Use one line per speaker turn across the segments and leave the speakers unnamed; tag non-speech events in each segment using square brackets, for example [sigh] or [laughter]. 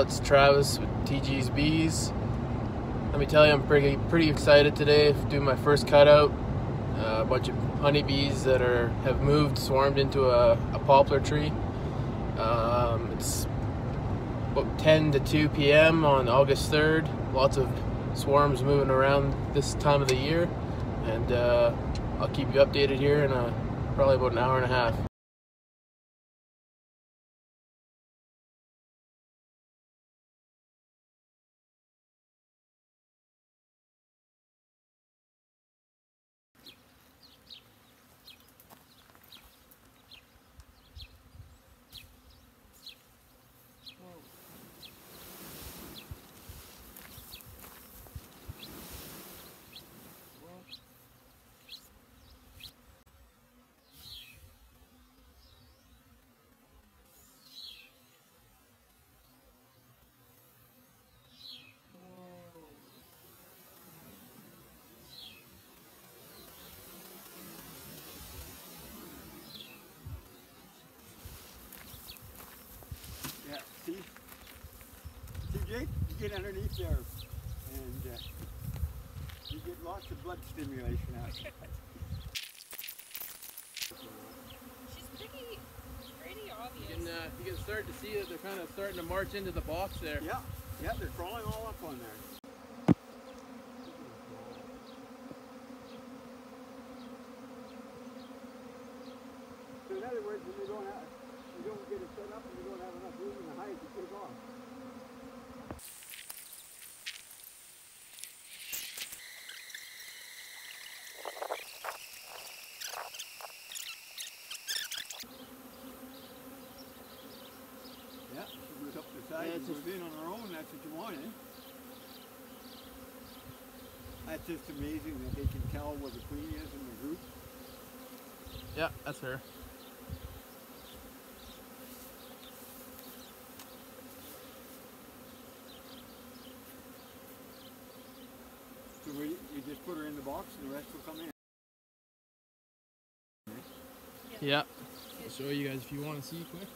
it's Travis with TG's Bees. Let me tell you, I'm pretty pretty excited today to do my first cutout. Uh, a bunch of honeybees that are have moved, swarmed into a, a poplar tree. Um, it's about 10 to 2 p.m. on August 3rd. Lots of swarms moving around this time of the year, and uh, I'll keep you updated here in a, probably about an hour and a half.
Get underneath there and uh, you get lots of blood stimulation out of [laughs] it.
She's pretty, pretty
You can, uh, you can start to see that they're kind of starting to march into the box there.
Yeah, yeah, they're crawling all up on there. So in other words, when you don't have, you don't get it set up and you don't have enough room in the hive to take off. Yeah, up the side
Yeah,
and
it's
goes
just-
in on her own, that's what you want, eh? That's just amazing that they can tell where the queen is in the group.
Yeah, that's her.
So we, you just put her in the box and the rest will come in.
Yeah. I'll show you guys if you want to see quick.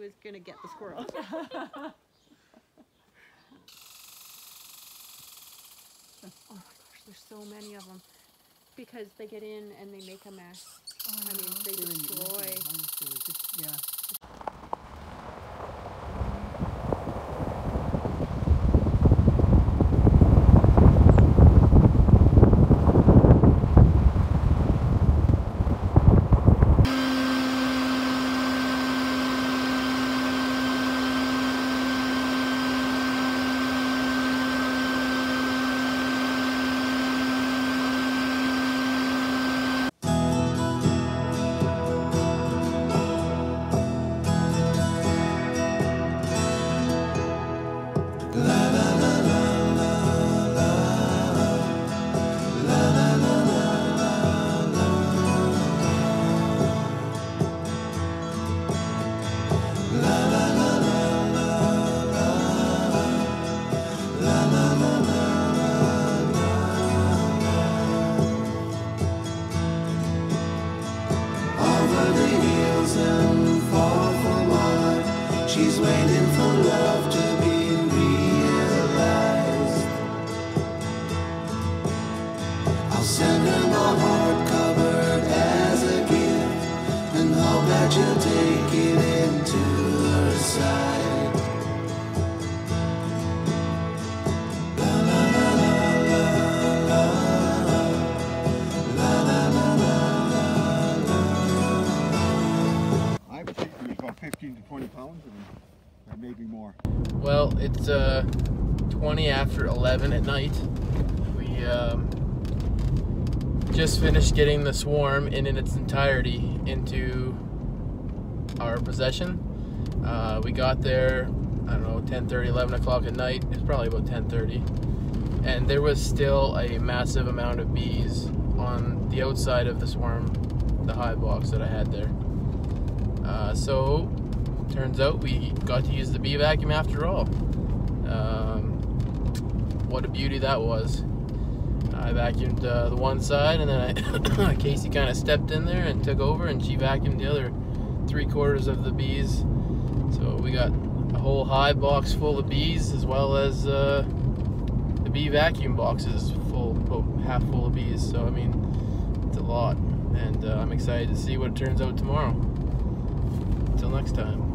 Was gonna get the squirrel. [laughs] oh my gosh, there's so many of them because they get in and they make a mess. I mean, they destroy.
yeah. 15 to 20 pounds or maybe more.
Well, it's uh, 20 after 11 at night. We um, just finished getting the swarm in, in its entirety into our possession. Uh, we got there, I don't know, 10:30, 11 o'clock at night. It's probably about 10:30, and there was still a massive amount of bees on the outside of the swarm, the hive box that I had there. Uh, so, turns out we got to use the bee vacuum after all. Um, what a beauty that was. I vacuumed uh, the one side, and then I, [coughs] Casey kind of stepped in there and took over, and she vacuumed the other three quarters of the bees. So we got a whole hive box full of bees, as well as uh, the bee vacuum boxes full, about half full of bees. So I mean, it's a lot, and uh, I'm excited to see what it turns out tomorrow. Until next time.